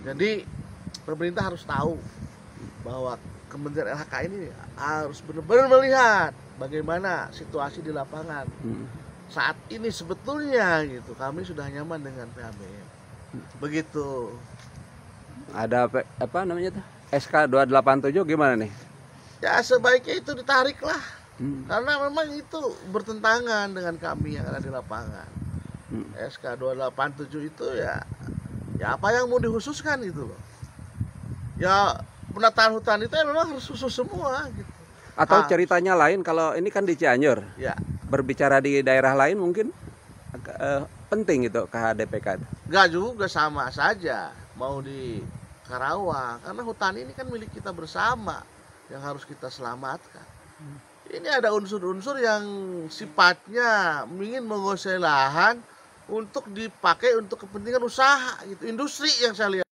Jadi pemerintah harus tahu bahwa Kementerian LHK ini harus benar-benar melihat bagaimana situasi di lapangan. Hmm. Saat ini sebetulnya gitu kami sudah nyaman dengan PHBM. Begitu. Ada apa, apa namanya tuh? SK 287 gimana nih? Ya sebaiknya itu ditarik lah. Hmm. Karena memang itu bertentangan dengan kami yang ada di lapangan. Hmm. SK 287 itu ya ya apa yang mau dikhususkan gitu loh. Ya penataan hutan itu ya memang harus khusus semua gitu. Atau Ah. ceritanya lain kalau ini kan di Cianjur. Ya, Berbicara di daerah lain mungkin eh, penting itu KHDPK. itu. nggak juga sama saja mau di Karawang karena hutan ini kan milik kita bersama yang harus kita selamatkan. Ini ada unsur-unsur yang sifatnya ingin menguasai lahan untuk dipakai untuk kepentingan usaha gitu, industri yang saya lihat.